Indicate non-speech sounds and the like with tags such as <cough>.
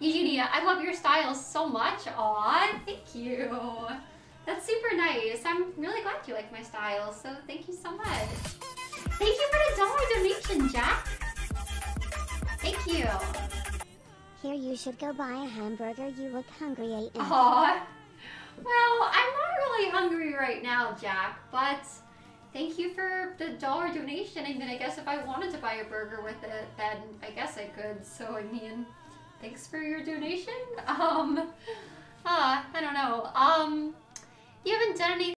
Eugenia, I love your styles so much. Aw, thank you. That's super nice. I'm really glad you like my styles, so thank you so much. Thank you for the dollar donation, Jack. Thank you. Here you should go buy a hamburger. You look hungry, AF. Aw. Well, I'm not really hungry right now, Jack, but thank you for the dollar donation. I mean, I guess if I wanted to buy a burger with it, then I guess I could. So, I mean, thanks for your donation. <laughs> Um, uh, I don't know. Um, you haven't done anything